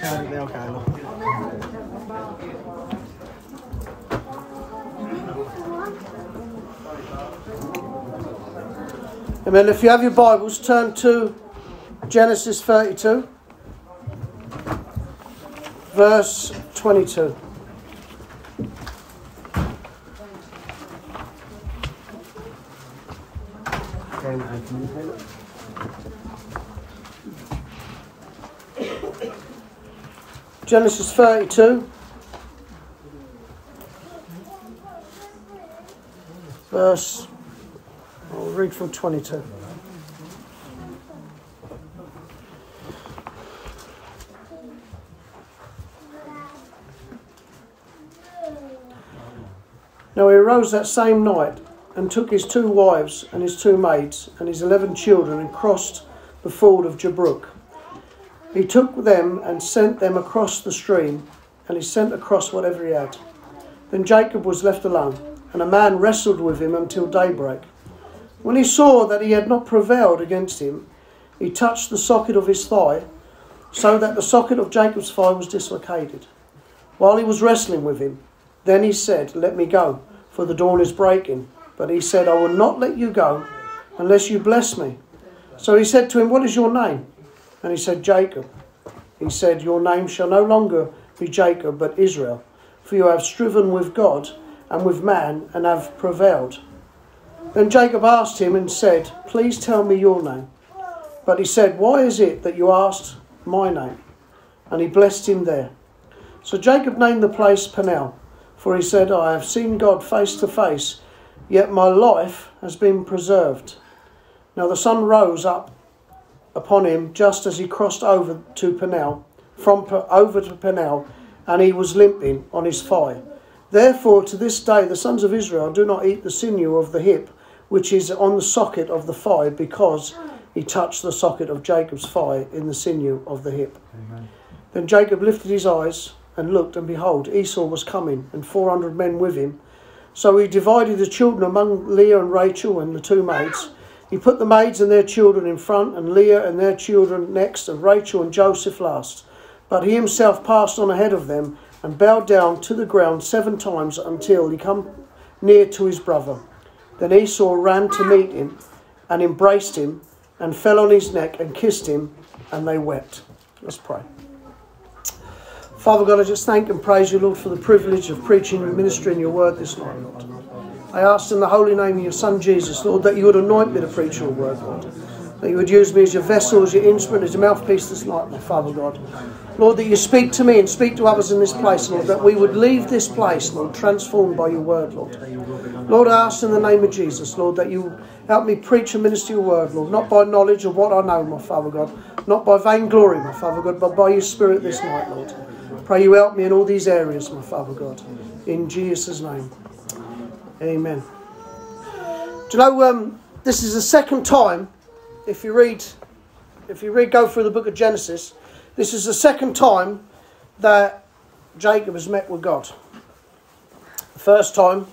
Käännetään jalkailu. Amen. If you have your Bibles, turn to Genesis 32, verse 22. Genesis 32, verse, I'll read from 22. Now he arose that same night and took his two wives and his two maids and his eleven children and crossed the ford of Jabbok. He took them and sent them across the stream, and he sent across whatever he had. Then Jacob was left alone, and a man wrestled with him until daybreak. When he saw that he had not prevailed against him, he touched the socket of his thigh, so that the socket of Jacob's thigh was dislocated. While he was wrestling with him, then he said, Let me go, for the dawn is breaking. But he said, I will not let you go unless you bless me. So he said to him, What is your name? And he said, Jacob. He said, Your name shall no longer be Jacob, but Israel, for you have striven with God and with man and have prevailed. Then Jacob asked him and said, Please tell me your name. But he said, Why is it that you asked my name? And he blessed him there. So Jacob named the place Peniel, for he said, I have seen God face to face, yet my life has been preserved. Now the sun rose up upon him just as he crossed over to Peniel, from over to Peniel, and he was limping on his thigh. Therefore, to this day, the sons of Israel do not eat the sinew of the hip, which is on the socket of the thigh, because he touched the socket of Jacob's thigh in the sinew of the hip. Amen. Then Jacob lifted his eyes and looked, and behold, Esau was coming, and four hundred men with him. So he divided the children among Leah and Rachel and the two maids. He put the maids and their children in front, and Leah and their children next, and Rachel and Joseph last. But he himself passed on ahead of them and bowed down to the ground seven times until he come near to his brother. Then Esau ran to meet him and embraced him and fell on his neck and kissed him, and they wept. Let's pray. Father God, I just thank and praise you, Lord, for the privilege of preaching and ministering your word this night, Lord. I ask in the holy name of your Son Jesus, Lord, that you would anoint me to preach your word, Lord. That you would use me as your vessel, as your instrument, as your mouthpiece this night, my Father God. Lord, that you speak to me and speak to others in this place, Lord, that we would leave this place, Lord, transformed by your word, Lord. Lord, I ask in the name of Jesus, Lord, that you help me preach and minister your word, Lord, not by knowledge of what I know, my Father God, not by vainglory, my Father God, but by your Spirit this night, Lord. Pray you help me in all these areas, my Father God. In Jesus' name. Amen. Do you know um, this is the second time, if you read, if you read, go through the book of Genesis, this is the second time that Jacob has met with God. The first time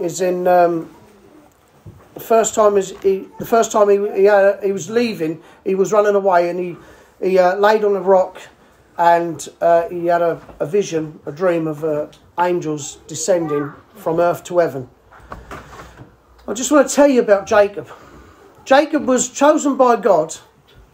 is in. Um, the first time is he, the first time he he, he was leaving. He was running away, and he he uh, laid on a rock, and uh, he had a, a vision, a dream of uh, angels descending from earth to heaven. I just want to tell you about Jacob. Jacob was chosen by God.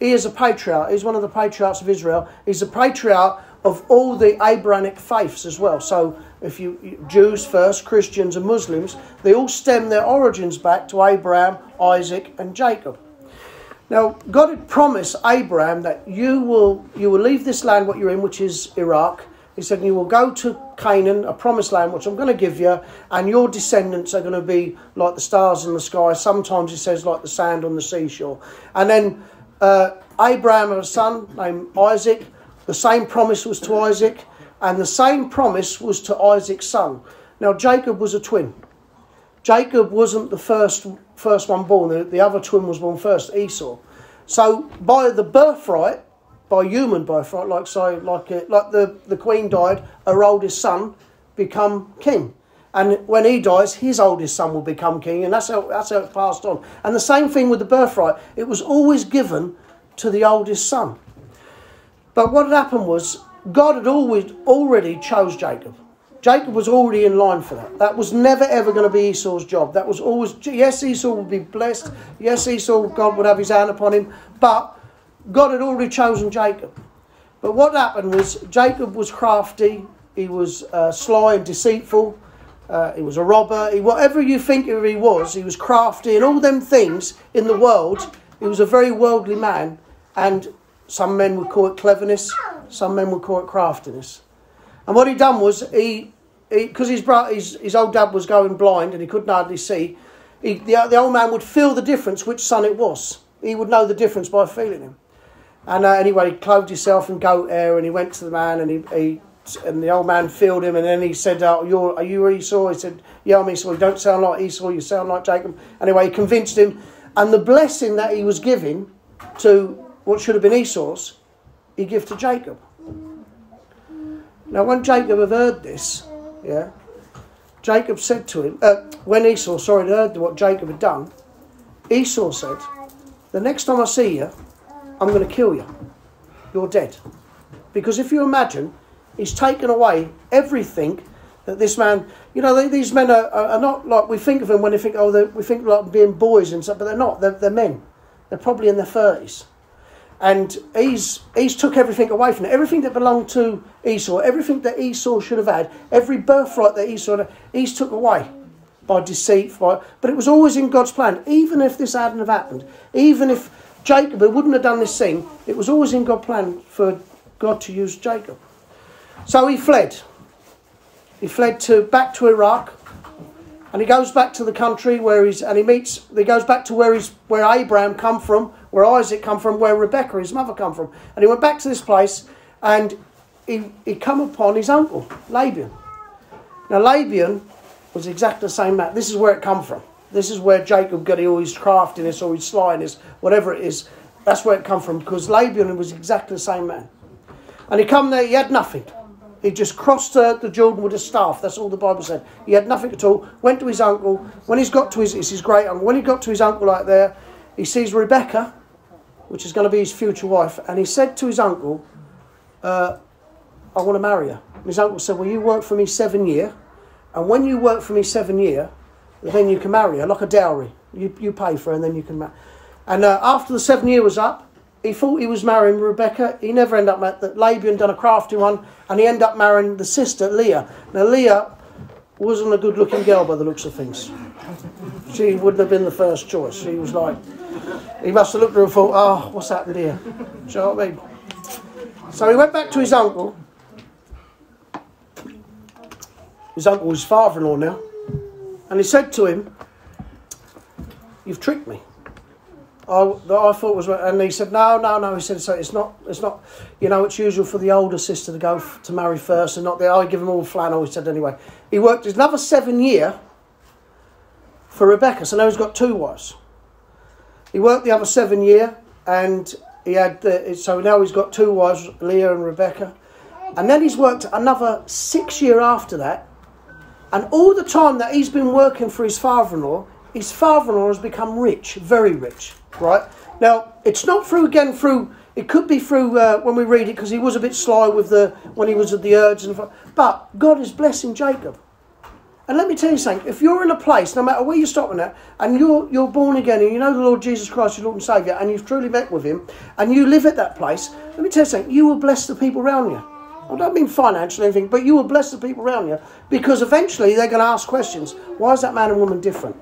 He is a patriarch. He's one of the patriarchs of Israel. He's a patriarch of all the Abrahamic faiths as well. So, if you Jews first, Christians and Muslims, they all stem their origins back to Abraham, Isaac, and Jacob. Now, God had promised Abraham that you will you will leave this land what you're in, which is Iraq, he said, You will go to Canaan, a promised land, which I'm going to give you, and your descendants are going to be like the stars in the sky. Sometimes he says, like the sand on the seashore. And then uh, Abraham had a son named Isaac. The same promise was to Isaac, and the same promise was to Isaac's son. Now, Jacob was a twin. Jacob wasn't the first, first one born, the, the other twin was born first, Esau. So, by the birthright, by human birthright, like so, like uh, like the, the queen died, her oldest son become king, and when he dies, his oldest son will become king, and that's how that's how it passed on. And the same thing with the birthright; it was always given to the oldest son. But what had happened was God had always already chose Jacob. Jacob was already in line for that. That was never ever going to be Esau's job. That was always yes, Esau would be blessed. Yes, Esau, God would have his hand upon him. But God had already chosen Jacob. But what happened was Jacob was crafty. He was uh, sly and deceitful. Uh, he was a robber. He, whatever you think he was, he was crafty and all them things in the world. He was a very worldly man, and some men would call it cleverness. Some men would call it craftiness. And what he done was he because his, bro- his, his old dad was going blind and he couldn't hardly see, he, the, the old man would feel the difference which son it was. He would know the difference by feeling him. And uh, anyway, he clothed himself in goat hair and he went to the man and he, he and the old man filled him and then he said, oh, you're, Are you Esau? He said, Yeah, I'm Esau. You don't sound like Esau, you sound like Jacob. Anyway, he convinced him. And the blessing that he was giving to what should have been Esau's, he gave to Jacob. Now, when Jacob had heard this, yeah. Jacob said to him, uh, when Esau, sorry, heard what Jacob had done, Esau said, The next time I see you, I'm going to kill you. You're dead. Because if you imagine, he's taken away everything that this man, you know, these men are, are not like we think of them when they think, oh, we think like being boys and stuff, but they're not. They're, they're men. They're probably in their 30s and he's he's took everything away from it. Everything that belonged to Esau, everything that Esau should have had, every birthright that Esau had, he's took away by deceit. By, but it was always in God's plan. Even if this hadn't have happened, even if Jacob who wouldn't have done this thing, it was always in God's plan for God to use Jacob. So he fled. He fled to back to Iraq, and he goes back to the country where he's and he meets. He goes back to where he's where Abraham come from, where Isaac come from, where Rebecca, his mother, come from. And he went back to this place and he, he come upon his uncle, Laban. Now, Laban was exactly the same man. This is where it come from. This is where Jacob got all his craftiness or his slyness, whatever it is. That's where it come from because Laban was exactly the same man. And he come there, he had nothing. He just crossed the Jordan with a staff. That's all the Bible said. He had nothing at all. Went to his uncle. When he's got to his, it's his great uncle. When he got to his uncle like there, he sees Rebecca, which is going to be his future wife. And he said to his uncle, uh, I want to marry her. And his uncle said, Well, you work for me seven year, and when you work for me seven year, then you can marry her, like a dowry. You, you pay for her, and then you can marry. And uh, after the seven year was up, he thought he was marrying Rebecca. He never ended up that. Laban done a crafty one, and he ended up marrying the sister Leah. Now Leah wasn't a good looking girl by the looks of things. She wouldn't have been the first choice. She was like he must have looked at her and thought, oh, what's happened here? Do you know what I mean? So he went back to his uncle. His uncle was father in law now. And he said to him, You've tricked me. I, I thought was, and he said, no, no, no. He said, so it's not, it's not, you know, it's usual for the older sister to go f- to marry first, and not the. I give them all flannel. He said anyway. He worked another seven year for Rebecca, so now he's got two wives. He worked the other seven year, and he had the, so now he's got two wives, Leah and Rebecca, and then he's worked another six year after that, and all the time that he's been working for his father-in-law, his father-in-law has become rich, very rich, right? Now it's not through again through. It could be through uh, when we read it because he was a bit sly with the when he was at the urge and. But God is blessing Jacob. And let me tell you something, if you're in a place, no matter where you're stopping at, and you're, you're born again and you know the Lord Jesus Christ, your Lord and Saviour, and you've truly met with Him, and you live at that place, let me tell you something, you will bless the people around you. I don't mean financially anything, but you will bless the people around you because eventually they're going to ask questions. Why is that man and woman different?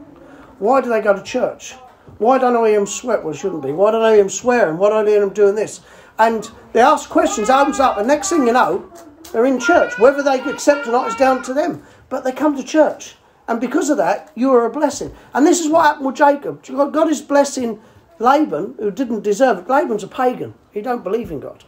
Why do they go to church? Why don't I hear them swear? Well, shouldn't be. Why don't I hear them swearing? Why don't I hear them doing this? And they ask questions, opens up, and next thing you know, they're in church. Whether they accept or not is down to them but they come to church. And because of that, you are a blessing. And this is what happened with Jacob. God is blessing Laban, who didn't deserve it. Laban's a pagan. He don't believe in God.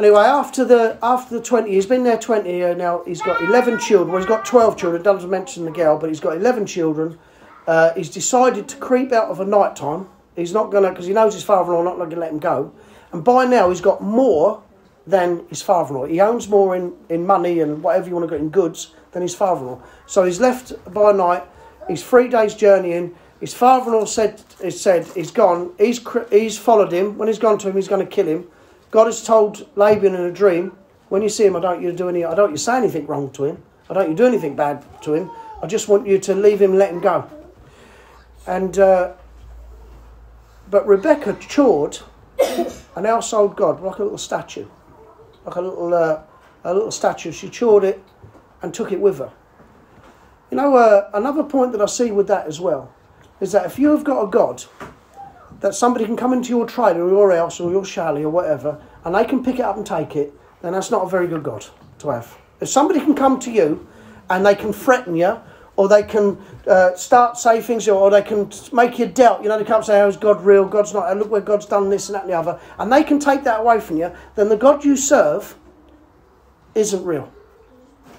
Anyway, after the after the 20, he's been there 20 years now. He's got 11 children. Well, he's got 12 children. Doesn't mention the girl, but he's got 11 children. Uh, he's decided to creep out of a night time. He's not going to, because he knows his father-in-law not going to let him go. And by now, he's got more than his father-in-law. He owns more in, in money and whatever you want to get in goods than his father-in-law. So he's left by night. He's three days journeying. His father-in-law said, said he's gone. He's he's followed him. When he's gone to him, he's going to kill him. God has told Laban in a dream, when you see him, I don't you do any, I don't you say anything wrong to him. I don't you do anything bad to him. I just want you to leave him, let him go. And uh, but Rebecca chored an household god like a little statue, like a little uh, a little statue. She chored it and took it with her. You know, uh, another point that I see with that as well is that if you have got a god that somebody can come into your trailer or your house or your chalet or whatever, and they can pick it up and take it, then that's not a very good god to have. If somebody can come to you and they can threaten you, or they can uh, start say things, or they can make you doubt. You know, they come say, "Oh, is God real? God's not. Look where God's done this and that and the other," and they can take that away from you. Then the God you serve isn't real.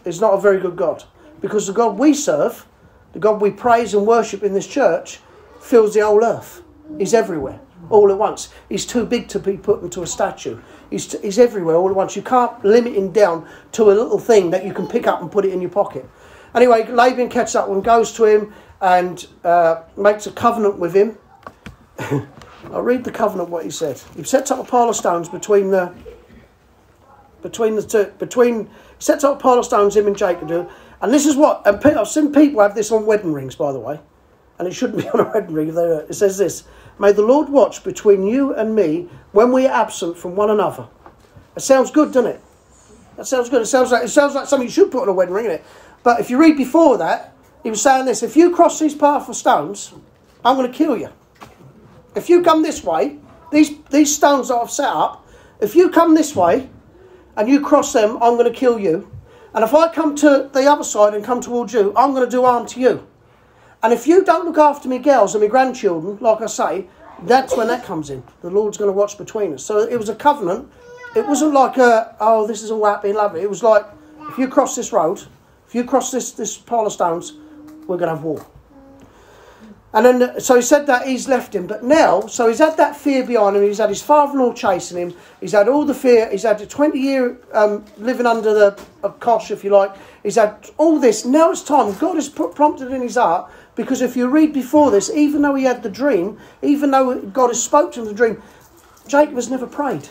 It's not a very good God because the God we serve, the God we praise and worship in this church, fills the whole earth. He's everywhere, all at once. He's too big to be put into a statue. He's, he's everywhere all at once. You can't limit him down to a little thing that you can pick up and put it in your pocket. Anyway, Laban catches up and goes to him and uh, makes a covenant with him. I'll read the covenant what he said. He sets up a pile of stones between the between the two between sets up a pile of stones him and Jacob do. And this is what and I've seen people have this on wedding rings, by the way, and it shouldn't be on a wedding ring. It says this: May the Lord watch between you and me when we are absent from one another. It sounds good, doesn't it? That sounds good. It sounds like it sounds like something you should put on a wedding ring, it? But if you read before that, he was saying this: If you cross these powerful stones, I'm going to kill you. If you come this way, these these stones that I've set up, if you come this way, and you cross them, I'm going to kill you. And if I come to the other side and come towards you, I'm going to do harm to you. And if you don't look after me girls and my grandchildren, like I say, that's when that comes in. The Lord's going to watch between us. So it was a covenant. It wasn't like a, oh, this is all happy and lovely. It was like, if you cross this road, if you cross this, this pile of stones, we're going to have war. And then, so he said that he's left him. But now, so he's had that fear behind him. He's had his father-in-law chasing him. He's had all the fear. He's had a 20-year um, living under the a cosh, if you like. He's had all this. Now it's time. God has put, prompted in his heart. Because if you read before this, even though he had the dream, even though God has spoken to him the dream, Jacob has never prayed.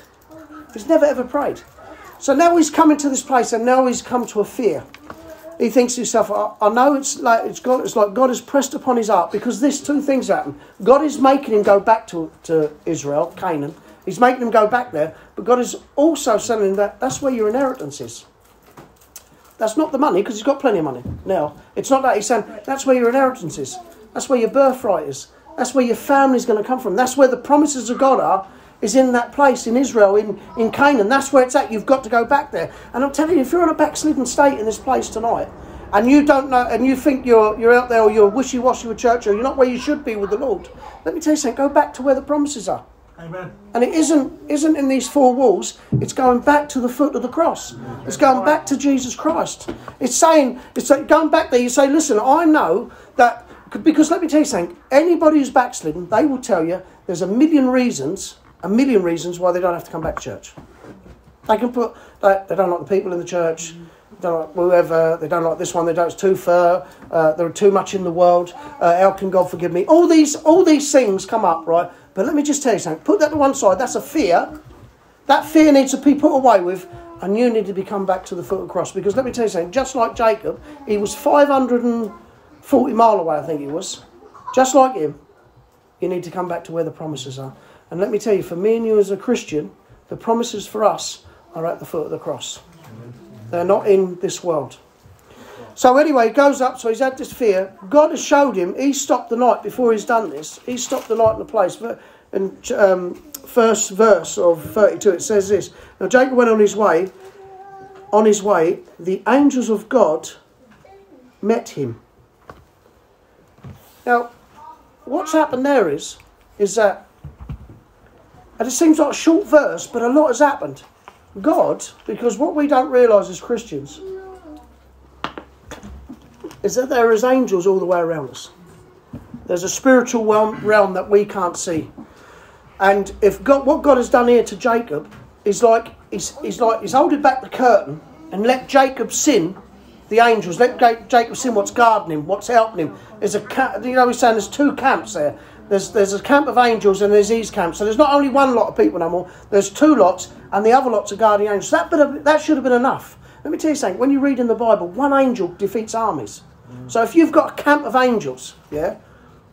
He's never ever prayed. So now he's coming to this place, and now he's come to a fear he thinks to himself, I, I know it's like it's God, it's like God has pressed upon his heart because this two things happen. God is making him go back to, to Israel, Canaan. He's making him go back there, but God is also telling him that that's where your inheritance is. That's not the money because he's got plenty of money now. It's not that he's saying that's where your inheritance is. That's where your birthright is. That's where your family's going to come from. That's where the promises of God are is in that place in Israel, in, in Canaan. That's where it's at. You've got to go back there. And I'm telling you, if you're in a backslidden state in this place tonight, and you don't know, and you think you're you're out there, or you're wishy washy with church, or you're not where you should be with the Lord, let me tell you something. Go back to where the promises are. Amen. And it isn't isn't in these four walls. It's going back to the foot of the cross. It's going back to Jesus Christ. It's saying it's like going back there. You say, listen, I know that because let me tell you something. Anybody who's backslidden, they will tell you there's a million reasons a million reasons why they don't have to come back to church. They can put like, they don't like the people in the church, they don't like whoever, they don't like this one, they don't. It's too far. Uh, there are too much in the world. Uh, how can God forgive me? All these all these things come up, right? But let me just tell you something. Put that to one side. That's a fear. That fear needs to be put away with, and you need to be come back to the foot of the cross. Because let me tell you something. Just like Jacob, he was five hundred and forty mile away. I think he was. Just like him, you need to come back to where the promises are. And let me tell you, for me and you as a Christian, the promises for us are at the foot of the cross. They're not in this world. So anyway, he goes up, so he's had this fear. God has showed him, he stopped the night before he's done this. He stopped the night in the place. But in um, first verse of 32, it says this. Now Jacob went on his way. On his way, the angels of God met him. Now, what's happened there is, is that and it seems like a short verse, but a lot has happened. God, because what we don't realise as Christians is that there is angels all the way around us. There's a spiritual realm that we can't see. And if God, what God has done here to Jacob is like he's, he's like he's holding back the curtain and let Jacob sin the angels. Let Jacob sin what's guarding him, what's helping him. There's a you know he's saying there's two camps there. There's, there's a camp of angels and there's these camps. So there's not only one lot of people no more, there's two lots, and the other lots are guardian angels. That, bit that should have been enough. Let me tell you something. When you read in the Bible, one angel defeats armies. So if you've got a camp of angels, yeah,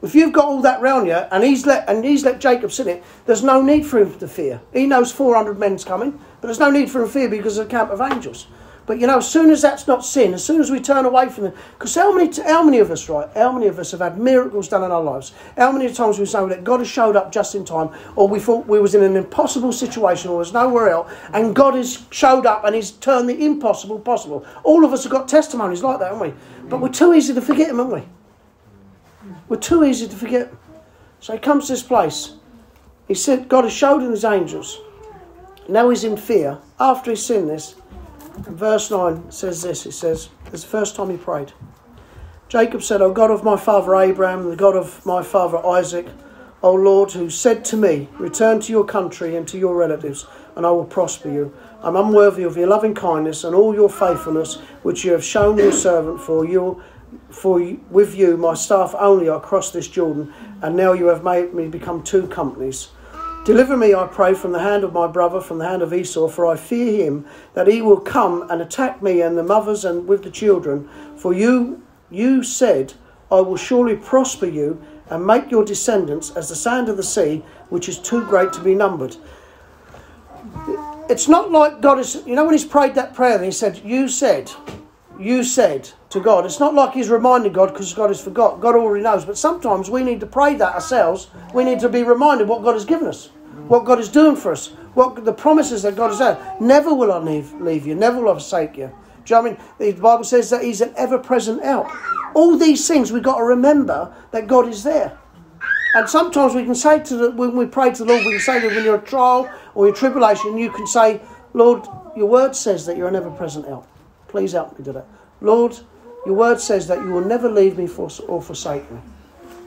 if you've got all that round you, and he's let and he's let Jacob sit it, there's no need for him to fear. He knows 400 men's coming, but there's no need for him to fear because of the camp of angels. But you know, as soon as that's not sin, as soon as we turn away from them, because how many, how many of us, right? How many of us have had miracles done in our lives? How many times we say that God has showed up just in time, or we thought we was in an impossible situation, or was nowhere else, and God has showed up and He's turned the impossible possible. All of us have got testimonies like that, haven't we? But we're too easy to forget them, aren't we? We're too easy to forget. So he comes to this place. He said, God has showed him his angels. Now he's in fear. After he's seen this, verse 9 says this it says, it's the first time he prayed. Jacob said, O God of my father Abraham, the God of my father Isaac, O Lord, who said to me, Return to your country and to your relatives, and I will prosper you. I'm unworthy of your loving kindness and all your faithfulness, which you have shown your servant for you. For with you, my staff only, I crossed this Jordan, and now you have made me become two companies. Deliver me, I pray, from the hand of my brother, from the hand of Esau, for I fear him that he will come and attack me and the mothers and with the children. For you, you said, I will surely prosper you and make your descendants as the sand of the sea, which is too great to be numbered. It's not like God is, you know, when he's prayed that prayer, he said, You said, you said to God. It's not like he's reminding God because God has forgot. God already knows. But sometimes we need to pray that ourselves. We need to be reminded what God has given us what God is doing for us, what the promises that God has had. Never will I leave, leave you, never will I forsake you. Do you know what I mean? The Bible says that He's an ever present help. All these things we've got to remember that God is there. And sometimes we can say to the, when we pray to the Lord, we can say that when you're a trial or in tribulation, you can say, Lord, your word says that you're an ever present help. Please help me do that. Lord, your word says that you will never leave me for, or forsake me.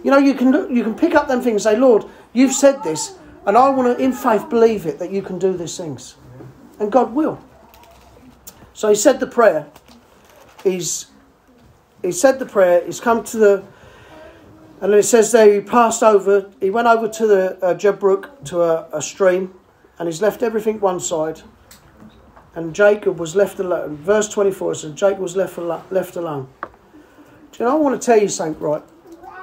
You know, you can, you can pick up them things and say, Lord, you've said this, and I want to, in faith, believe it that you can do these things. And God will. So he said the prayer. He's he said the prayer. He's come to the, and it says there he passed over. He went over to the uh, Jabbok to a, a stream, and he's left everything one side. And Jacob was left alone. Verse twenty four says Jacob was left left alone. Do you know? I want to tell you something, right?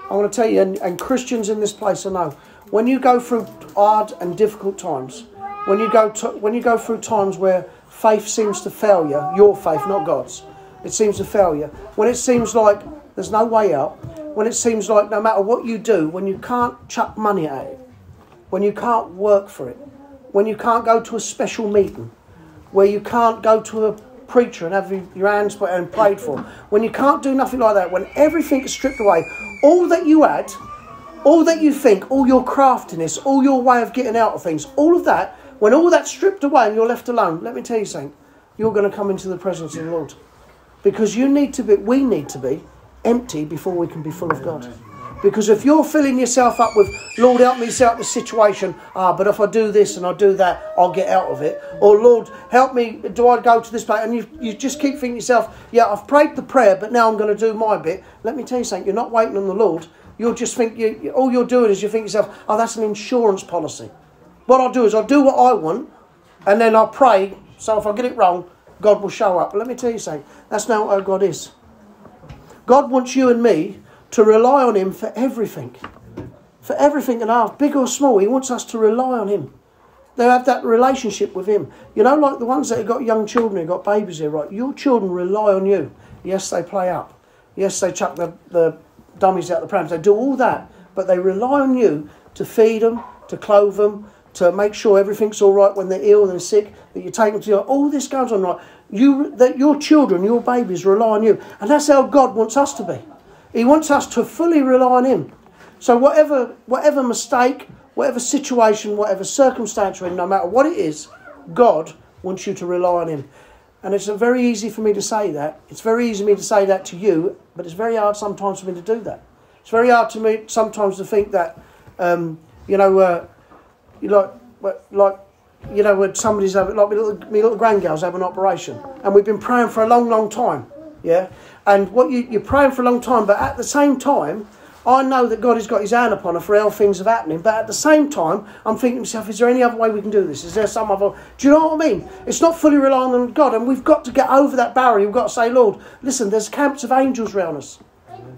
I want to tell you, and, and Christians in this place, I know when you go through hard and difficult times, when you go to, when you go through times where faith seems to fail you, your faith, not God's, it seems to fail you. When it seems like there's no way out, when it seems like no matter what you do, when you can't chuck money at it, when you can't work for it, when you can't go to a special meeting, where you can't go to a preacher and have your hands put and prayed for, when you can't do nothing like that, when everything is stripped away, all that you had all that you think, all your craftiness, all your way of getting out of things, all of that, when all that's stripped away and you're left alone, let me tell you something, you're going to come into the presence of the Lord. Because you need to be, we need to be empty before we can be full of God. Because if you're filling yourself up with, Lord, help me out this situation, ah, but if I do this and I do that, I'll get out of it. Or, Lord, help me, do I go to this place? And you, you just keep thinking yourself, yeah, I've prayed the prayer, but now I'm going to do my bit. Let me tell you something, you're not waiting on the Lord. You'll just think, you, all you're doing is you think yourself, oh, that's an insurance policy. What I'll do is I'll do what I want, and then I'll pray. So if I get it wrong, God will show up. But let me tell you something, that's not how God is. God wants you and me to rely on Him for everything. For everything in our big or small, He wants us to rely on Him. They have that relationship with Him. You know, like the ones that have got young children, who've got babies here, right? Your children rely on you. Yes, they play up. Yes, they chuck the, the dummies out the prams. They do all that, but they rely on you to feed them, to clothe them, to make sure everything's all right when they're ill and sick. That you take them to your, all this goes on right. You that your children, your babies rely on you, and that's how God wants us to be. He wants us to fully rely on Him. So whatever whatever mistake, whatever situation, whatever circumstance you're in, no matter what it is, God wants you to rely on Him. And it's very easy for me to say that. It's very easy for me to say that to you, but it's very hard sometimes for me to do that. It's very hard to me sometimes to think that, um, you know, uh, you like, like, you know, when somebody's having, like my little, my little grandgirls have an operation, and we've been praying for a long, long time, yeah. And what you, you're praying for a long time, but at the same time, I know that God has got his hand upon her for how things are happening, but at the same time, I'm thinking to myself, is there any other way we can do this? Is there some other. Do you know what I mean? It's not fully relying on God, and we've got to get over that barrier. We've got to say, Lord, listen, there's camps of angels around us.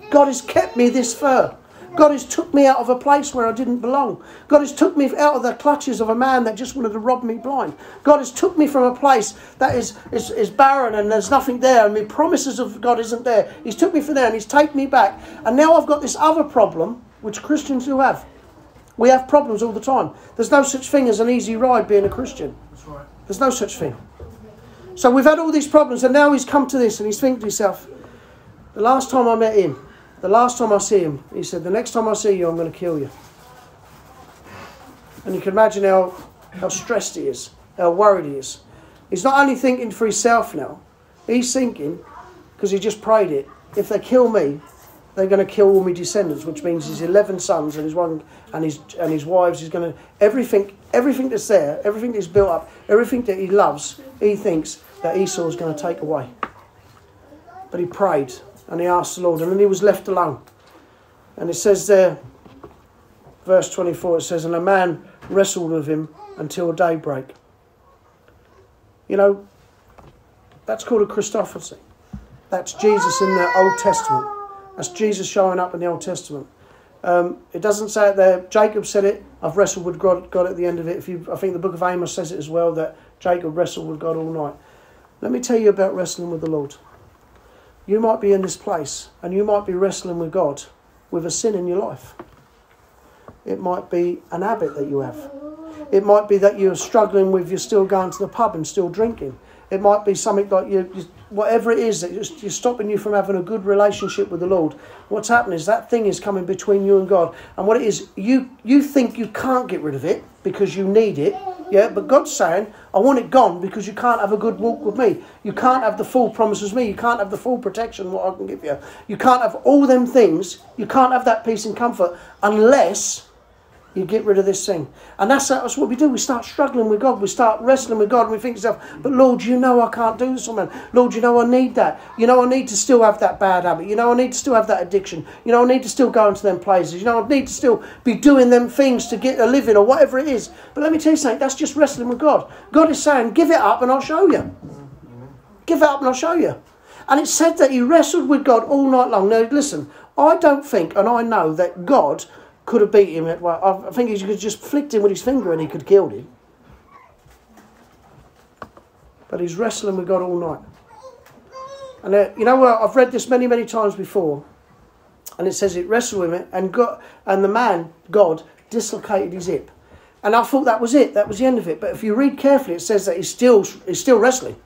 God has kept me this far. God has took me out of a place where I didn't belong. God has took me out of the clutches of a man that just wanted to rob me blind. God has took me from a place that is, is, is barren and there's nothing there and the promises of God isn't there. He's took me from there and he's taken me back. And now I've got this other problem, which Christians do have. We have problems all the time. There's no such thing as an easy ride being a Christian. That's right. There's no such thing. So we've had all these problems and now he's come to this and he's thinking to himself, the last time I met him, the last time I see him, he said, The next time I see you, I'm going to kill you. And you can imagine how, how stressed he is, how worried he is. He's not only thinking for himself now, he's thinking, because he just prayed it, if they kill me, they're going to kill all my descendants, which means his 11 sons and his one and his and his wives. He's going to everything, everything that's there, everything that's built up, everything that he loves. He thinks that Esau is going to take away. But he prayed and he asked the Lord, and then he was left alone. And it says there, verse 24, it says, And a man wrestled with him until daybreak. You know, that's called a Christophany. That's Jesus in the Old Testament. That's Jesus showing up in the Old Testament. Um, it doesn't say it there. Jacob said it. I've wrestled with God, God at the end of it. If you, I think the book of Amos says it as well that Jacob wrestled with God all night. Let me tell you about wrestling with the Lord. You might be in this place and you might be wrestling with God with a sin in your life. It might be an habit that you have. It might be that you're struggling with, you're still going to the pub and still drinking. It might be something like you, whatever it is that you're stopping you from having a good relationship with the Lord. What's happening is that thing is coming between you and God. And what it is, you, you think you can't get rid of it because you need it. Yeah, but God's saying, I want it gone because you can't have a good walk with me. You can't have the full promises me. You can't have the full protection what I can give you. You can't have all them things. You can't have that peace and comfort unless you get rid of this thing. And that's, that's what we do. We start struggling with God. We start wrestling with God. And we think to ourselves, but Lord, you know I can't do this, man. Lord, you know I need that. You know I need to still have that bad habit. You know I need to still have that addiction. You know I need to still go into them places. You know I need to still be doing them things to get a living or whatever it is. But let me tell you something. That's just wrestling with God. God is saying, give it up and I'll show you. Give it up and I'll show you. And it said that he wrestled with God all night long. Now, listen, I don't think, and I know that God could have beat him. At, well, I think he could have just flicked him with his finger and he could have killed him. But he's wrestling with God all night. And uh, you know what? I've read this many, many times before. And it says it wrestled with him, and God, and the man, God, dislocated his hip. And I thought that was it. That was the end of it. But if you read carefully, it says that he's still, he's still wrestling.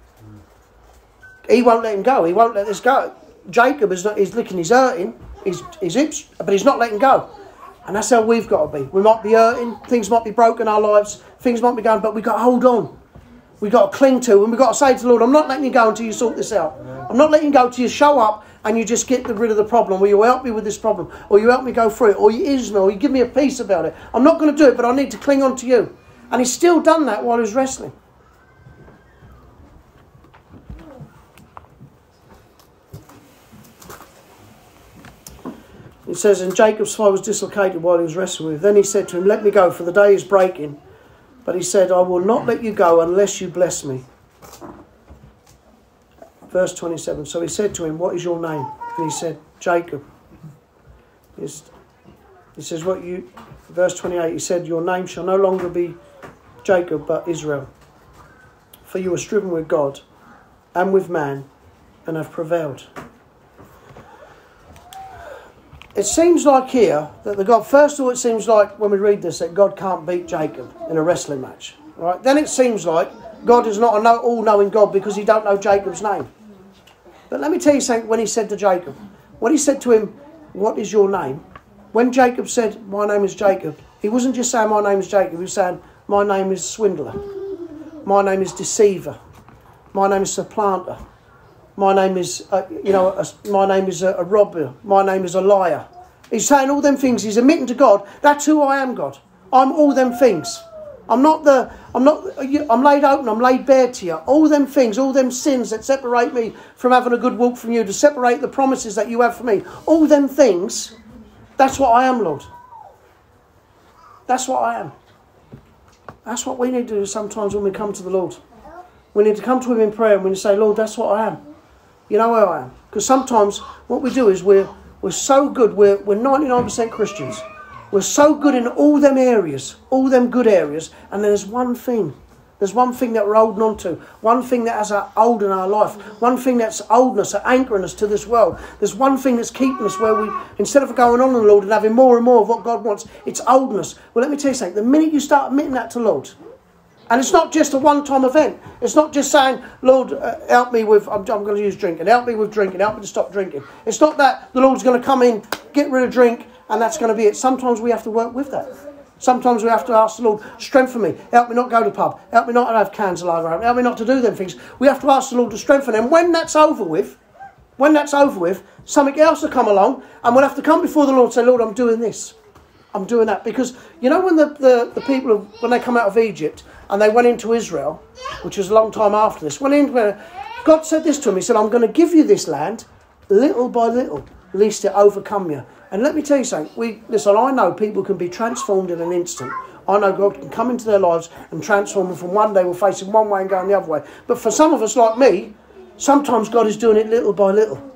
He won't let him go. He won't let this go. Jacob is not, he's licking his hurting, his, his hips, but he's not letting go. And that's how we've got to be. We might be hurting, things might be broken in our lives, things might be going, but we've got to hold on. We've got to cling to, and we've got to say to the Lord, I'm not letting you go until you sort this out. I'm not letting you go until you show up and you just get rid of the problem, or you help me with this problem, or you help me go through it, or you ease me, or you give me a peace about it. I'm not going to do it, but I need to cling on to you. And he's still done that while he was wrestling. It says, And Jacob's thigh was dislocated while he was wrestling with. Then he said to him, Let me go, for the day is breaking. But he said, I will not let you go unless you bless me. Verse 27. So he said to him, What is your name? And he said, Jacob. He says, What you. Verse 28, he said, Your name shall no longer be Jacob, but Israel. For you are striven with God and with man and have prevailed it seems like here that the God, first of all, it seems like when we read this that God can't beat Jacob in a wrestling match. Right? Then it seems like God is not an all knowing God because he don't know Jacob's name. But let me tell you something when he said to Jacob, when he said to him, What is your name? When Jacob said, My name is Jacob, he wasn't just saying, My name is Jacob, he was saying, My name is swindler. My name is deceiver. My name is supplanter. My name is, uh, you know, a, my name is a, a robber. My name is a liar. He's saying all them things. He's admitting to God, that's who I am, God. I'm all them things. I'm not the, I'm not, I'm laid open, I'm laid bare to you. All them things, all them sins that separate me from having a good walk from you, to separate the promises that you have for me. All them things, That's what I am, Lord. That's what I am. That's what we need to do sometimes when we come to the Lord. We need to come to Him in prayer and we need to say, Lord, that's what I am. You know where I am. Because sometimes what we do is we're, we're so good, we're, we're 99% Christians. We're so good in all them areas, all them good areas, and there's one thing there's one thing that we're holding on to, one thing that has our old in our life, one thing that's holding us, anchoring us to this world. There's one thing that's keeping us where we, instead of going on in the Lord and having more and more of what God wants, it's holding us. Well, let me tell you something. The minute you start admitting that to Lord, and it's not just a one time event. It's not just saying, Lord, uh, help me with, I'm, I'm going to use drinking, help me with drinking, help me to stop drinking. It's not that the Lord's going to come in, get rid of drink, and that's going to be it. Sometimes we have to work with that. Sometimes we have to ask the Lord, strengthen me, help me not go to pub, help me not have cans of lager, help me not to do them things. We have to ask the Lord to strengthen them. When that's over with, when that's over with, something else will come along and we'll have to come before the Lord and say, Lord, I'm doing this. I'm doing that. Because you know when the, the, the people, when they come out of Egypt and they went into Israel, which was a long time after this, went into God said this to him. He said, I'm going to give you this land little by little, lest it overcome you. And let me tell you something. We listen. I know people can be transformed in an instant. I know God can come into their lives and transform them from one day we're facing one way and going the other way. But for some of us, like me, sometimes God is doing it little by little.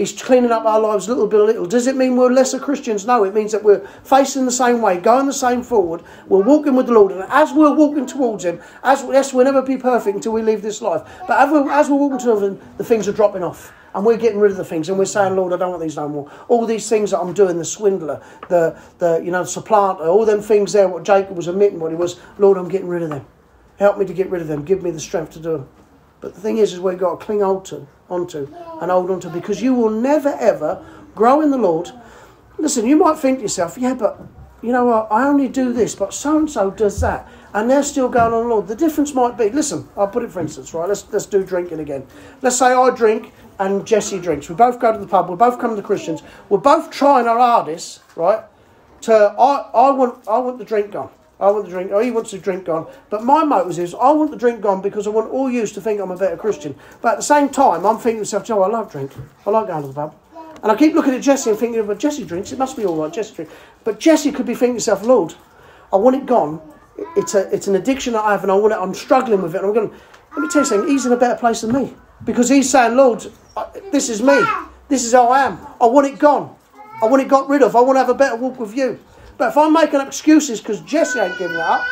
He's cleaning up our lives little by little. Does it mean we're lesser Christians? No, it means that we're facing the same way, going the same forward. We're walking with the Lord. And as we're walking towards Him, as yes, we'll never be perfect until we leave this life. But as we're, as we're walking towards Him, the things are dropping off and we're getting rid of the things and we're saying lord i don't want these no more all these things that i'm doing the swindler the the you know the supplanter all them things there what jacob was admitting what he was lord i'm getting rid of them help me to get rid of them give me the strength to do them but the thing is is we've got to cling on to, onto and hold onto because you will never ever grow in the lord listen you might think to yourself yeah but you know what i only do this but so and so does that and they're still going on Lord. The difference might be, listen, I'll put it for instance, right? Let's let's do drinking again. Let's say I drink and Jesse drinks. We both go to the pub. We both come to Christians. We're both trying our hardest, right? To I, I want I want the drink gone. I want the drink. Oh, he wants the drink gone. But my motive is I want the drink gone because I want all you to think I'm a better Christian. But at the same time, I'm thinking to myself, Joe, I love drink. I like going to the pub. And I keep looking at Jesse and thinking, well, Jesse drinks. It must be all right. Jesse drinks. But Jesse could be thinking to himself, Lord, I want it gone. It's a it's an addiction that I have, and I want it. I'm struggling with it. I'm going. Let me tell you something. He's in a better place than me because he's saying, Lord, this is me. This is how I am. I want it gone. I want it got rid of. I want to have a better walk with you. But if I'm making up excuses because Jesse ain't giving up,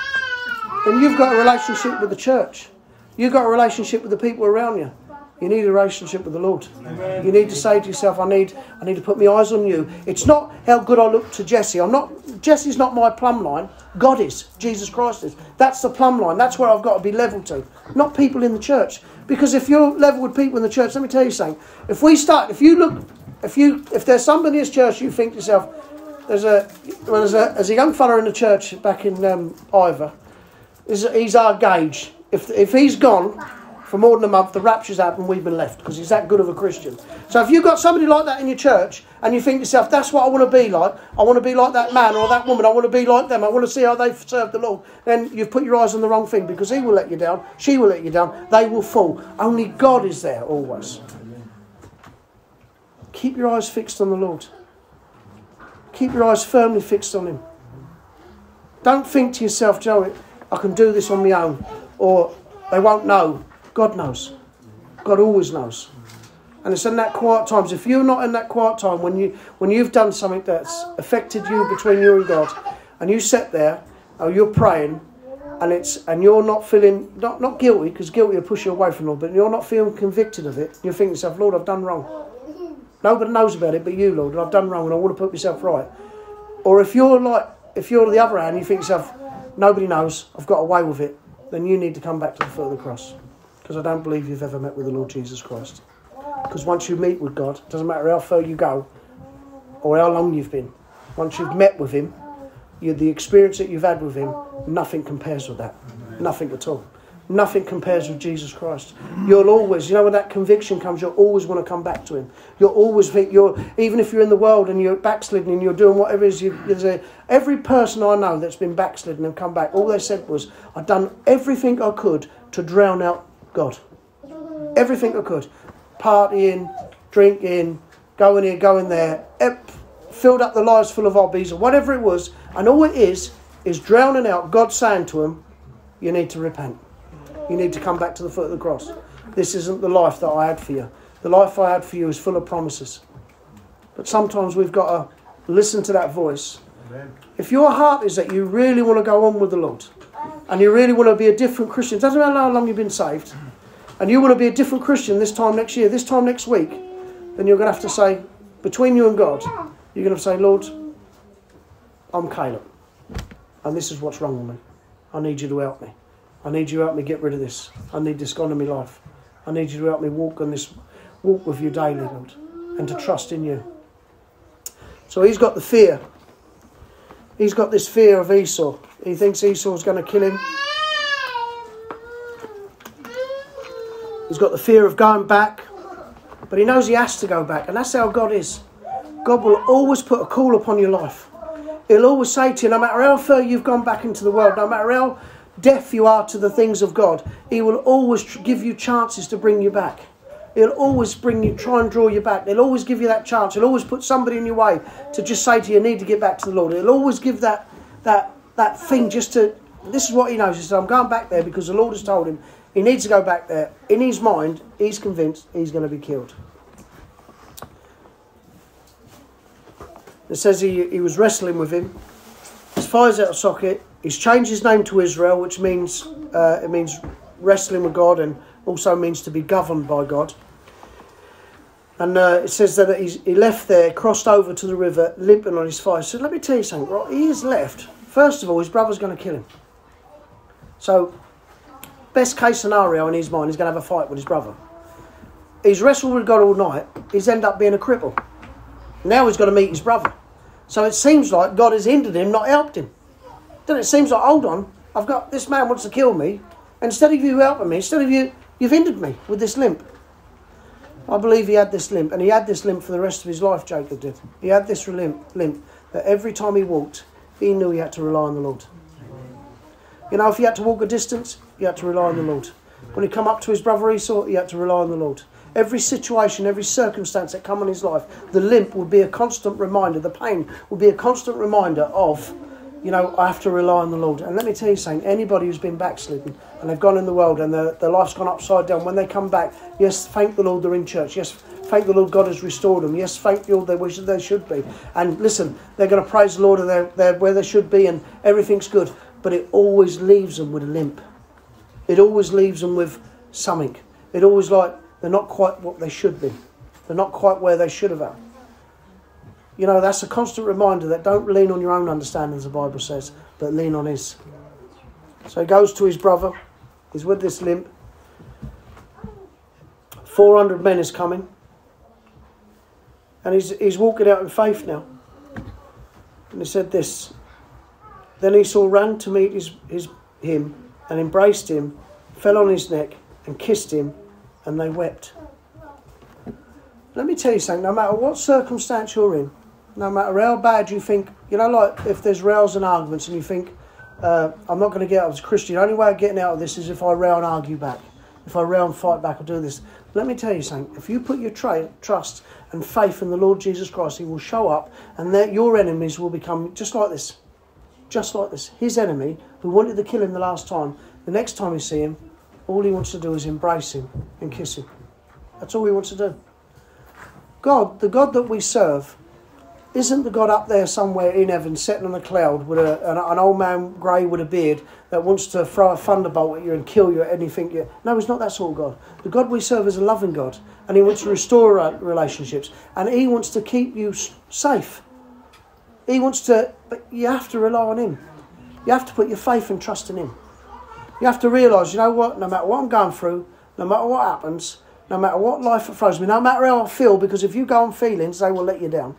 then you've got a relationship with the church. You've got a relationship with the people around you. You need a relationship with the Lord. Amen. You need to say to yourself, I need, I need to put my eyes on you. It's not how good I look to Jesse. I'm not Jesse's not my plumb line. God is. Jesus Christ is. That's the plumb line. That's where I've got to be level to. Not people in the church. Because if you're level with people in the church, let me tell you something. If we start, if you look, if you, if there's somebody in this church, you think to yourself, there's a, well, there's a, there's a young fella in the church back in um, Ivor. He's our gauge. If if he's gone, for more than a month, the rapture's happened, we've been left because he's that good of a Christian. So if you've got somebody like that in your church and you think yourself, that's what I want to be like, I want to be like that man or that woman, I want to be like them, I want to see how they've served the Lord, then you've put your eyes on the wrong thing because he will let you down, she will let you down, they will fall. Only God is there always. Keep your eyes fixed on the Lord. Keep your eyes firmly fixed on Him. Don't think to yourself, Joe, I can do this on my own, or they won't know. God knows. God always knows. And it's in that quiet times. If you're not in that quiet time when you when you've done something that's affected you between you and God, and you sit there, or you're praying, and it's and you're not feeling not not guilty because guilty will push you away from Lord, but you're not feeling convicted of it. You're thinking yourself, Lord, I've done wrong. Nobody knows about it but you, Lord, and I've done wrong, and I want to put myself right. Or if you're like if you're the other hand, you think yourself, nobody knows, I've got away with it, then you need to come back to the foot of the cross because I don't believe you've ever met with the Lord Jesus Christ. Because once you meet with God, it doesn't matter how far you go or how long you've been, once you've met with Him, you, the experience that you've had with Him, nothing compares with that. Nothing at all. Nothing compares with Jesus Christ. You'll always, you know, when that conviction comes, you'll always want to come back to Him. You'll always think you're, even if you're in the world and you're backsliding and you're doing whatever it is, you, there's a, every person I know that's been backsliding and come back, all they said was, I've done everything I could to drown out God. Everything I could. Partying, drinking, going here, going there. filled up the lives full of hobbies or whatever it was, and all it is is drowning out God saying to them, You need to repent. You need to come back to the foot of the cross. This isn't the life that I had for you. The life I had for you is full of promises. But sometimes we've got to listen to that voice. Amen. If your heart is that you really want to go on with the Lord and you really want to be a different Christian, doesn't matter how long you've been saved, and you want to be a different Christian this time next year, this time next week, then you're going to have to say, between you and God, you're going to say, Lord, I'm Caleb, and this is what's wrong with me. I need you to help me. I need you to help me get rid of this. I need this gone in my life. I need you to help me walk on this walk with you daily, Lord, and to trust in you. So he's got the fear. He's got this fear of Esau. He thinks Esau's going to kill him. He's got the fear of going back, but he knows he has to go back, and that's how God is. God will always put a call upon your life. He'll always say to you, no matter how far you've gone back into the world, no matter how deaf you are to the things of God, He will always give you chances to bring you back. He'll always bring you, try and draw you back. He'll always give you that chance. He'll always put somebody in your way to just say to you, you need to get back to the Lord. He'll always give that, that, that thing just to, this is what he knows. He says, I'm going back there because the Lord has told him he needs to go back there. In his mind, he's convinced he's going to be killed. It says he, he was wrestling with him. His fire's out of socket. He's changed his name to Israel, which means uh, it means wrestling with God and also means to be governed by God. And uh, it says that he left there, crossed over to the river, limping on his thigh. So let me tell you something. Right, he is left. First of all, his brother's going to kill him. So, best case scenario in his mind, he's going to have a fight with his brother. He's wrestled with God all night. He's ended up being a cripple. Now he's got to meet his brother. So it seems like God has hindered him, not helped him. Then it seems like, hold on, I've got this man wants to kill me. Instead of you helping me, instead of you, you've hindered me with this limp. I believe he had this limp, and he had this limp for the rest of his life, Jacob did. He had this limp, limp that every time he walked, he knew he had to rely on the Lord. You know, if he had to walk a distance, he had to rely on the Lord. When he come up to his brother Esau, he had to rely on the Lord. Every situation, every circumstance that come in his life, the limp would be a constant reminder, the pain would be a constant reminder of you know, I have to rely on the Lord. And let me tell you something anybody who's been backslidden and they've gone in the world and their, their life's gone upside down, when they come back, yes, thank the Lord they're in church. Yes, thank the Lord God has restored them. Yes, thank the Lord they wish that they should be. And listen, they're going to praise the Lord and they're, they're where they should be and everything's good. But it always leaves them with a limp. It always leaves them with something. It always like they're not quite what they should be. They're not quite where they should have been. You know, that's a constant reminder that don't lean on your own understanding, the Bible says, but lean on His. So he goes to his brother. He's with this limp. 400 men is coming. And he's, he's walking out in faith now. And he said this. Then Esau ran to meet his, his, him and embraced him, fell on his neck and kissed him, and they wept. Let me tell you something no matter what circumstance you're in, no matter how bad you think, you know, like if there's rows and arguments and you think, uh, I'm not going to get out as a Christian, the only way of getting out of this is if I rail and argue back. If I rail and fight back, I'll do this. Let me tell you something. If you put your tra- trust and faith in the Lord Jesus Christ, He will show up and that your enemies will become just like this. Just like this. His enemy, who wanted to kill him the last time, the next time you see him, all he wants to do is embrace him and kiss him. That's all he wants to do. God, the God that we serve, isn't the God up there somewhere in heaven, sitting on a cloud with a, an, an, old man grey with a beard that wants to throw a thunderbolt at you and kill you at anything? You... No, he's not that sort of God. The God we serve is a loving God, and He wants to restore our relationships, and He wants to keep you safe. He wants to, but you have to rely on Him. You have to put your faith and trust in Him. You have to realise, you know what? No matter what I'm going through, no matter what happens, no matter what life throws me, no matter how I feel, because if you go on feelings, they will let you down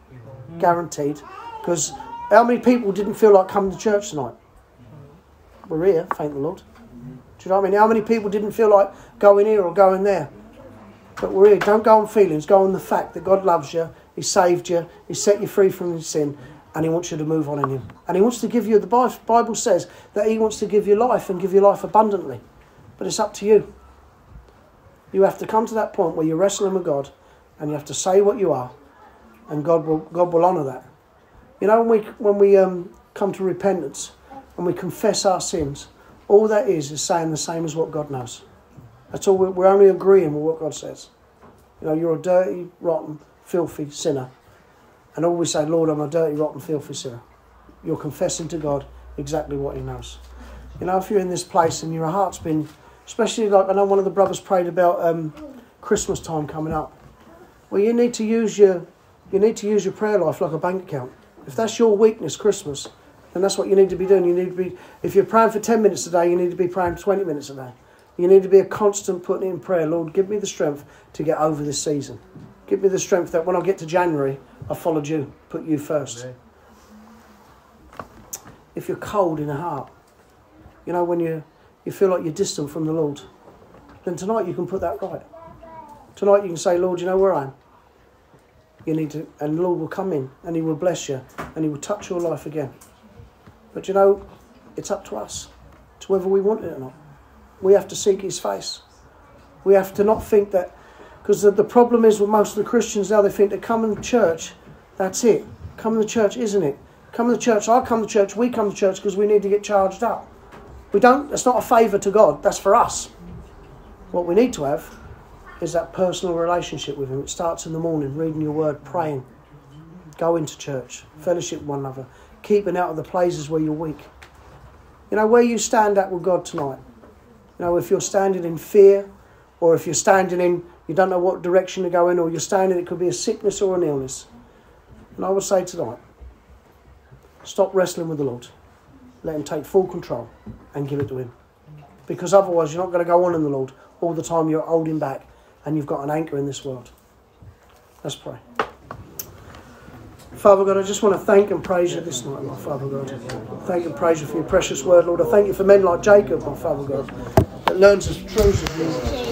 guaranteed. Because how many people didn't feel like coming to church tonight? We're here, thank the Lord. Do you know what I mean? How many people didn't feel like going here or going there? But we're here. Don't go on feelings. Go on the fact that God loves you. He saved you. He set you free from sin. And He wants you to move on in Him. And He wants to give you, the Bible says that He wants to give you life and give you life abundantly. But it's up to you. You have to come to that point where you're wrestling with God and you have to say what you are and God will, God will honour that. You know, when we, when we um, come to repentance and we confess our sins, all that is is saying the same as what God knows. That's all. We're, only agreeing with what God says. You know, you're a dirty, rotten, filthy sinner. And all we say, Lord, I'm a dirty, rotten, filthy sinner. You're confessing to God exactly what He knows. You know, if you're in this place and your heart's been, especially like I know one of the brothers prayed about um, Christmas time coming up. Well, you need to use your you need to use your prayer life like a bank account. If that's your weakness, Christmas, then that's what you need to be doing. You need to be if you're praying for ten minutes a day, you need to be praying twenty minutes a day. You need to be a constant putting in prayer. Lord, give me the strength to get over this season. Give me the strength that when I get to January, I followed you, put you first. If you're cold in the heart, you know, when you, you feel like you're distant from the Lord, then tonight you can put that right. Tonight you can say, Lord, you know where I am? You need to, and the Lord will come in and He will bless you and He will touch your life again. But you know, it's up to us, to whether we want it or not. We have to seek His face. We have to not think that, because the, the problem is with most of the Christians now, they think that coming to church, that's it. Coming to church, isn't it? Come to church, I come to church, we come to church because we need to get charged up. We don't, that's not a favour to God, that's for us. What we need to have is that personal relationship with Him. It starts in the morning, reading your word, praying, going to church, fellowship with one another, keeping out of the places where you're weak. You know, where you stand at with God tonight. You know, if you're standing in fear, or if you're standing in, you don't know what direction to go in, or you're standing, it could be a sickness or an illness. And I would say tonight, stop wrestling with the Lord. Let Him take full control and give it to Him. Because otherwise, you're not going to go on in the Lord all the time. You're holding back and you've got an anchor in this world. Let's pray. Father God, I just want to thank and praise you this night, my Father God. Thank and praise you for your precious word, Lord. I thank you for men like Jacob, my Father God, that learns the truth of you.